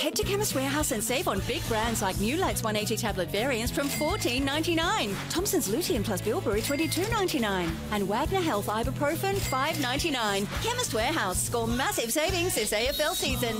Head to Chemist Warehouse and save on big brands like New Light's 180 tablet variants from $14.99, Thompson's Lutein plus Bilberry $22.99, and Wagner Health Ibuprofen $5.99. Chemist Warehouse, score massive savings this AFL season.